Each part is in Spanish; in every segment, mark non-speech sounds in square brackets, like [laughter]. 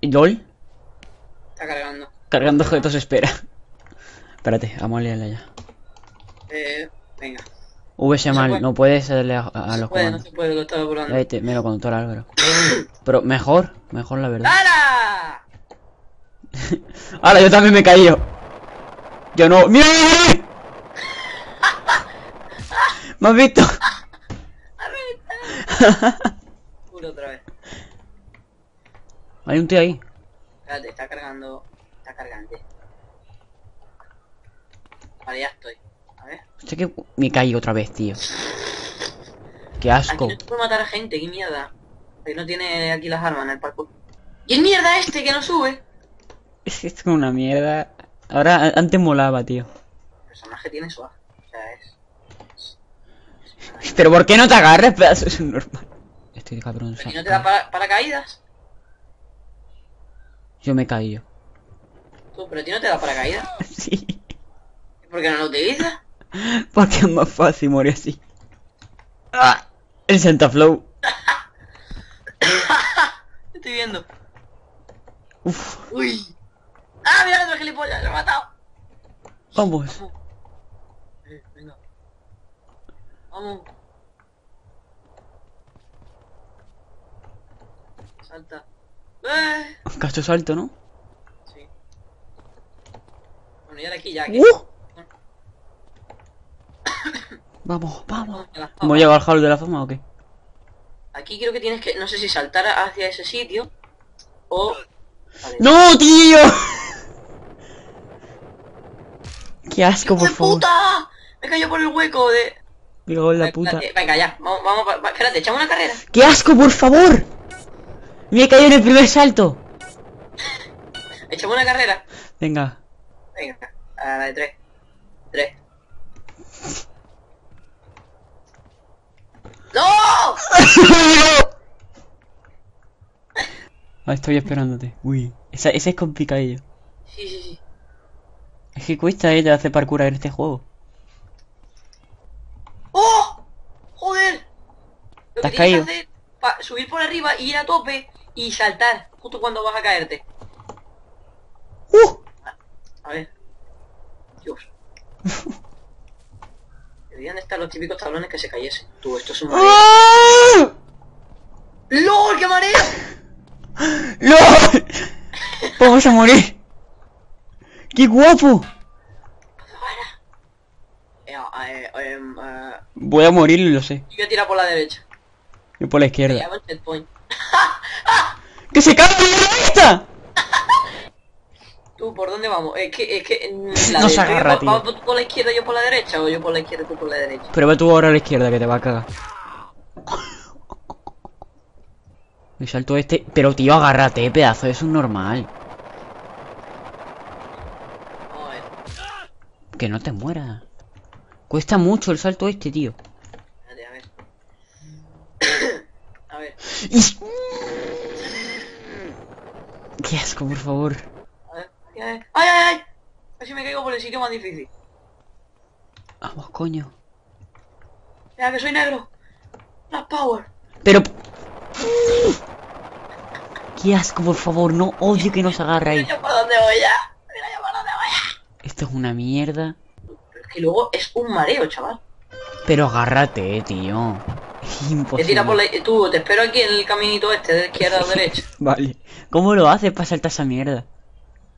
¿Y ¿LOL? Está cargando. Cargando objetos, espera. Espérate, vamos a leerla ya. Eh, venga. VS No se mal, puede. no puedes darle a, a No los puede, no comandos. se puede, lo estaba probando. Vete, me lo contó el Álvaro. Pero mejor, mejor la verdad. ¡Hala! [laughs] Ahora yo también me he caído. Yo no. ¡Mira! [laughs] ¿Me has visto? [laughs] Puro otra vez. Hay un tío ahí. Espérate, está cargando. Está cargante. Vale, ya estoy. A ver. Hostia, que me caí otra vez, tío. Qué Aquí asco. no se puede matar a gente, qué mierda. Que no tiene aquí las armas en el parkour. ¡Y el mierda este que no sube! [laughs] Es esto es una mierda. Ahora, antes molaba, tío. El personaje tiene swag. O sea, es. [laughs] Pero ¿por qué no te agarres, pedazo? [laughs] Es normal. Estoy cabrón. ¿Pero aquí no te da para, paracaídas? Yo me he caído. Tú, pero a ti no te da paracaídas. [laughs] Sí. ¿Por qué no lo utilizas? [laughs] Porque es más fácil morir así. Ah, el Santa Flow. [laughs] Te estoy viendo. Uf, ¡Uy! ¡Ah, mira el otro gilipollas! ¡Lo he matado! vamos. Eh, venga. Vamos. Salta. ¡Eh! Cacho salto, ¿no? Sí. Bueno, ya de aquí ya. Que... ¡Uh! [coughs] Vamos, vamos. ¿Hemos llegado al hall de la fama o qué? Aquí creo que tienes que, no sé si saltar hacia ese sitio o... Vale. ¡No, tío! [laughs] ¡Qué asco, ¡Hijo por favor! puta! Me cayó por el hueco de... Digo, la puta. Venga, ya. Vamos, vamos, espérate, echamos una carrera. ¡Qué asco, por favor! Me he caído en el primer salto. Echamos una carrera. Venga. Venga, a la de tres. Tres. ¡No! [laughs] Ah, estoy esperándote. Uy, esa, ese es complicadillo. Sí, sí, sí. Es que cuesta ella hacer parkour en este juego. ¡Oh! ¡Joder! Lo ¿Te has caído? hacer subir por arriba, ir a tope y saltar justo cuando vas a caerte. ¡Uh! A ver. Dios. [laughs] Deberían estar los típicos tablones que se cayesen. Tú, esto es un mareo. ¡Ah! ¡LOL, qué mareo! ¡LOL! Vamos a morir. ¡Qué guapo! Eh, eh, eh, em, eh, Voy a morir y lo sé. yo voy a tirar por la derecha. Y por la izquierda. el. [laughs] ¡Que se cae la esta! ¿Tú por dónde vamos? Es que, es que... La No se agarra, ¿va- tío. ¿Vamos tú por la izquierda yo por la derecha o yo por la izquierda tú por la derecha? Pero ve tú ahora a la izquierda que te va a cagar. [laughs] Me salto este. Pero tío, agárrate, pedazo, eso es normal. Que no te mueras. Cuesta mucho el salto este, tío. Espérate, a ver. a ver. Y- Qué asco, por favor. ¡Ay, ay, ay! Casi me caigo por el sitio más difícil. Vamos, coño. Mira que soy negro. Las power. Pero... Qué asco, por favor, no odio que nos agarre ahí. Mira yo por dónde voy ya. Mira yo por dónde voy ya. Esto es una mierda. Pero es que luego es un mareo, chaval. Pero agárrate, tío. Es Te imposible. tira por la... Tú, te espero aquí en el caminito este, de izquierda a [laughs] derecha. Vale. ¿Cómo lo haces para saltar esa mierda?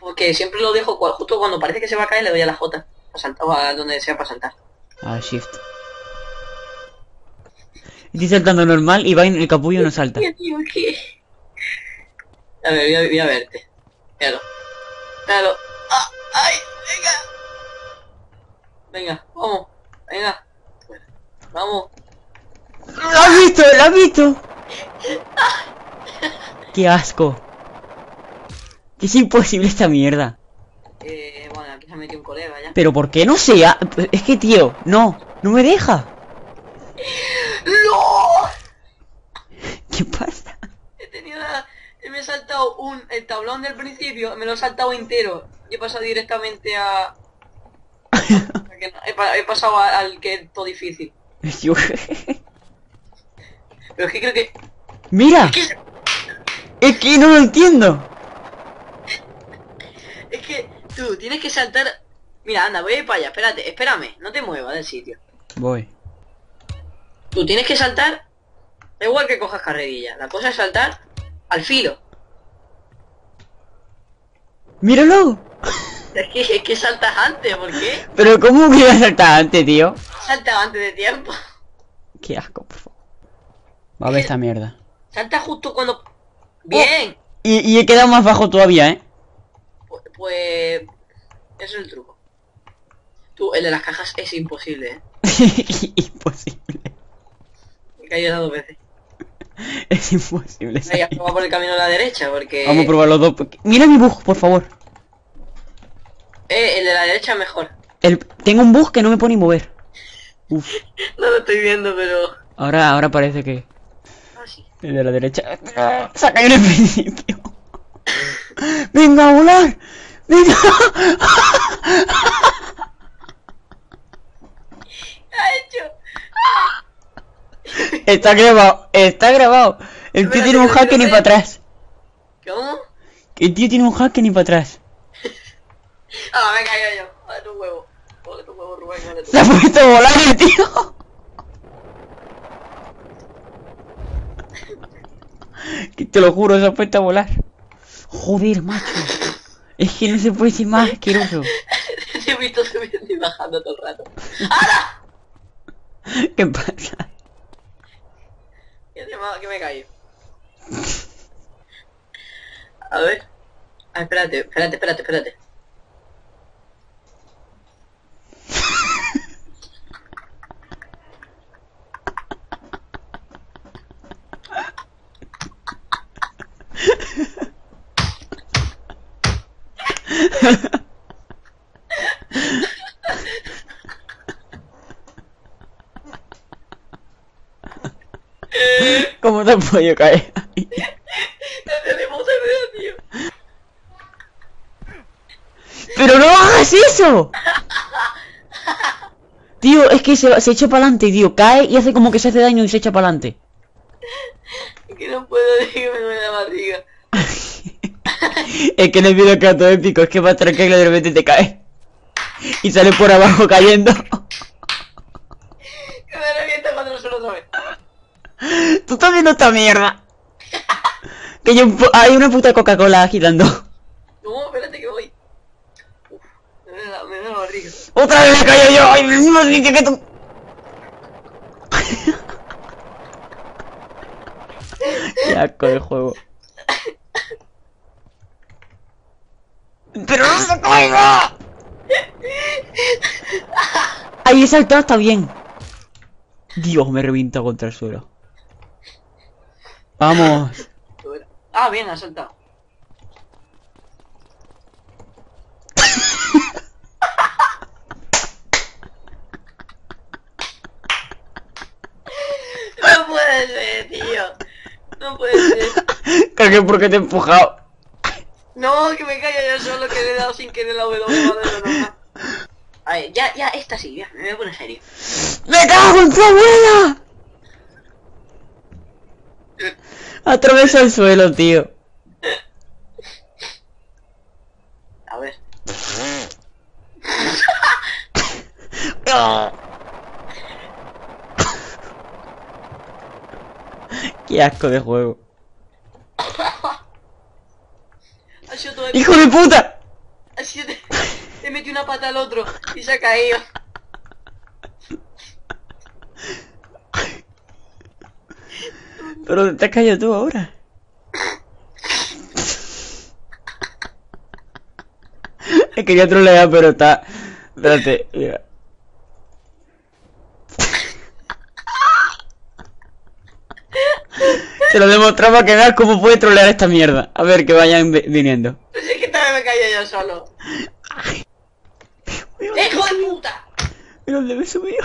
Porque siempre lo dejo justo cuando parece que se va a caer, le doy a la J. A saltar, o a donde sea para saltar. Ah, shift. Estoy saltando normal y va en el capullo no salta. Tío, [laughs] tío, ¿qué? A ver, voy a, voy a verte. Míralo. Míralo. ¡Ah! ¡Ay! ¡Venga! Venga, vamos. Venga. Vamos. ¡Lo has visto! ¡Lo has visto! ¡Qué asco! Es imposible esta mierda. Eh, bueno, aquí se ha metido un colega ya. Pero ¿por qué no sea? Es que, tío, no. No me deja. ¡No! ¿Qué pasa? He tenido la... Me he saltado un... El tablón del principio, me lo he saltado entero. Y he pasado directamente a... [laughs] he, pa- he pasado al que es todo difícil. [laughs] Pero es que creo que... Mira, es que- es que no lo entiendo. Tú tienes que saltar... Mira, anda, voy a ir para allá, espérate, espérame, no te muevas del sitio. Voy. Tú tienes que saltar... Da igual que cojas carrerilla, la cosa es saltar al filo. ¡Míralo! Es que, es que saltas antes, ¿por qué? Pero ¿cómo que iba a saltar antes, tío? Salta antes de tiempo. Qué asco, por favor. Va a ver esta mierda. Salta justo cuando... Bien. Y, y he quedado más bajo todavía, ¿eh? Pu- Pues... Eso es el truco. Tú, el de las cajas es imposible, ¿eh? [laughs] imposible. Me he caído dos veces. [laughs] Es imposible. Ahí, a probar por el camino a la derecha, porque... Vamos a probar los dos. porque- Mira mi bug, por favor. Eh, el de la derecha mejor. El... Tengo un bug que no me pone ni mover. [laughs] Uf. No lo estoy viendo, pero... Ahora, ahora parece que... El de la derecha... Se ha caído en el principio. ¡Venga a volar! ¡Venga! ¿Qué ha hecho? Está grabado, está grabado. El tío tiene un hack ni para atrás. ¿Cómo? El tío tiene un hack ni para atrás. Ah, caído yo. Huevo. Huevo, Rubén, Se ha puesto a volar el tío. Que te lo juro, se ha puesto a volar. Joder, macho. [laughs] Es que no se puede ser más asqueroso. [laughs] Te he visto subiendo y bajando todo el rato. ¡Hala! [laughs] ¿Qué pasa? ¿Qué te ma- que me he caído? A ver. Ah, espérate, espérate, espérate, espérate. ¿Cómo te has podido caer? ahí? No tenemos idea, tío. ¡Pero no hagas eso! Tío, es que se, se echa para adelante, tío. Cae y hace como que se hace daño y se echa para adelante. Es que no puedo decir que me duele la barriga. [laughs] es que en el vídeo queda todo épico. Es que va a estar que de repente te cae. Y sale por abajo cayendo. Que me revienta cuando suelo otra vez. [laughs] Tú estás viendo esta mierda. Que yo, hay una puta Coca-Cola agitando. No, espérate que voy. Uf, me duele la, me duele la barriga. Otra vez me cayó yo el mismo sitio que tú. [laughs] Qué asco de juego. ¡Pero no se caiga! Ahí he saltado, está bien. Dios, me revienta contra el suelo. Vamos. Ah, bien, ha saltado. [laughs] No puede ser, tío. No puede ser. Creo que porque te he empujado. No, que me caiga yo solo que le he dado sin querer la W. madre. A ver, ya, ya, esta sí, ya, me voy a poner serio. ¡Me cago en tu abuela! [laughs] Atraviesa el suelo, tío. A ver. [laughs] Qué asco de juego. ¡Hijo de puta! Le metí una pata al otro y se ha caído. Pero te has caído tú ahora. Es quería trolear, pero está. Espérate, mira. Te lo demostraba que veas cómo puede trolear esta mierda. A ver, que vayan vi- viniendo. Pues es que también me caía yo solo. ¡Hijo de puta! Mira dónde me he subido.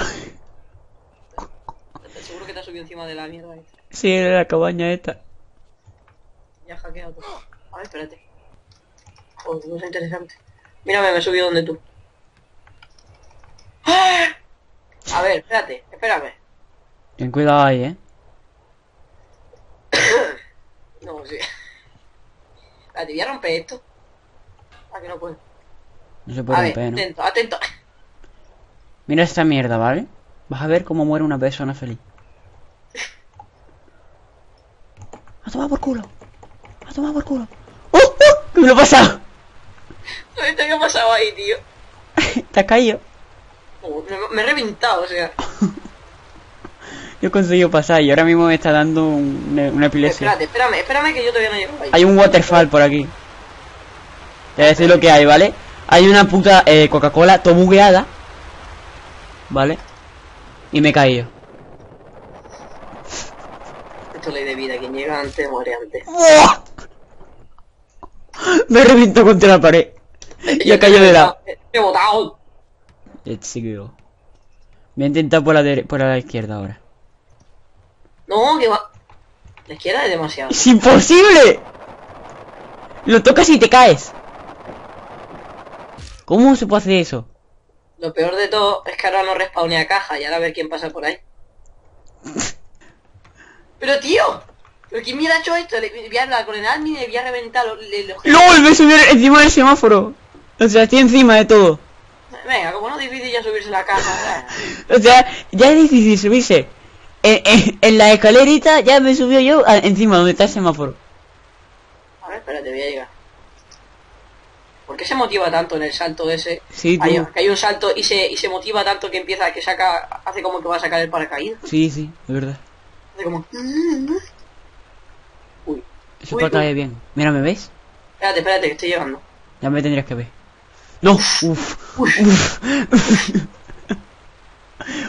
Seguro que te has subido encima de la mierda esta. Sí, era la cabaña esta. Ya has hackeado todo. A ver, espérate. Joder, cosa interesante. Mírame, me he subido donde tú. ¡Ah! A ver, espérate, espérame. Ten cuidado ahí, eh. [coughs] No, sí. Espérate, voy a romper esto. Ah, que no puedo. No se A puede ver, romper, ¿no? atento, atento. Mira esta mierda, ¿vale? Vas a ver cómo muere una persona feliz. A tomar por culo. A tomar por culo. ¡Uh! ¿Qué me lo he pasado? ¿Qué ha pasado ahí, tío? [laughs] Te has caído. Oh, me, me he reventado, o sea. [laughs] Yo he conseguido pasar y ahora mismo me está dando un- una, una epilepsia. Espérate, espérame, espérame que yo todavía no llego ahí. Hay un waterfall por aquí. Te voy a decir lo que hay, ¿vale? Hay una puta eh, Coca-Cola tobugueada. ¿Vale? Y me he caído. Esto es ley de vida, quien llega antes muere antes. ¡Buah! Me reviento contra la pared. Y he caído de lado. He botado. Let's go. Voy a intentar por la, dere- por la izquierda ahora. No, que va. La izquierda es demasiado. ¡Es imposible! Lo tocas y te caes. ¿Cómo se puede hacer eso? Lo peor de todo es que ahora no respawnea caja y ahora a ver quién pasa por ahí. Pero tío, ¿pero quién me ha hecho esto? Le voy a hablar con el admin y le voy a reventar los... ¡LOL! Me subí encima del semáforo. O sea, estoy encima de todo. Venga, como no es difícil ya subirse la caja. [laughs] O sea, ya es difícil subirse. En, en- en la escalerita ya me subió yo a- encima donde está el semáforo. A ver, espérate, voy a llegar. ¿Por qué se motiva tanto en el salto ese? Sí, tú. Hay, que hay un salto y se, y se motiva tanto que empieza, que saca, hace como que va a sacar el paracaídas. Sí, sí, es verdad. Hace como... Uy. Eso Uy, para uy. caer bien. Mira, ¿me ves? Espérate, espérate, que estoy llegando. Ya me tendrías que ver. No, uf, uf, uf.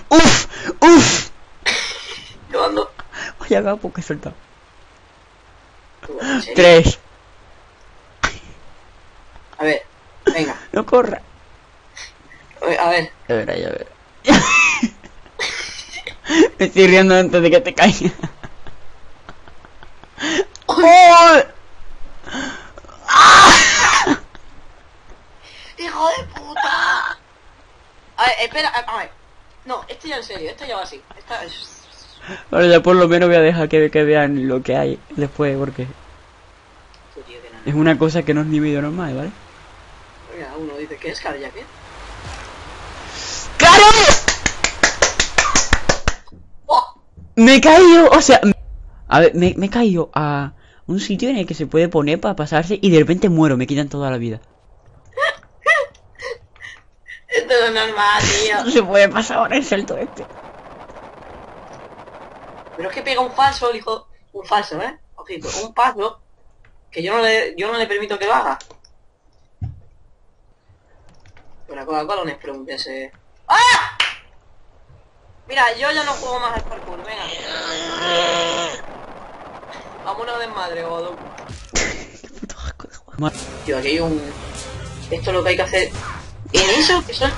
Uf, uf. Llegando. Vaya gapo que he soltado. Tres. A ver, venga. No corra. A ver, Ya verá, ya verá. Me estoy riendo antes de que te caiga. ¡Oh! ¡Hijo de puta! A ver, espera, a ver. No, esto ya en serio, esto ya va así. Esta es... Ahora ya por lo menos voy a dejar que, que vean lo que hay después, porque tío, es una cosa que no es ni vídeo normal, ¿vale? Mira, uno dice, ¿qué es Carjack? ¡Claro! ¡Oh! Me he caído, o sea... A ver, me, me he caído a un sitio en el que se puede poner para pasarse y de repente muero, me quitan toda la vida. Esto [laughs] es normal, tío. [laughs] No se puede pasar ahora el salto este. Pero es que pega un falso, el hijo... Un falso, ¿eh? Ojito, un paso que yo no le, yo no le permito que lo haga. Pero Coca-Cola no es pregunta ese... ¡Ah! Mira, yo ya no juego más al parkour, venga. Vámonos de madre, Godón. Puto [laughs] asco de juego. Ma- Tío, aquí hay un... Esto es lo que hay que hacer... ¿En eso? que son?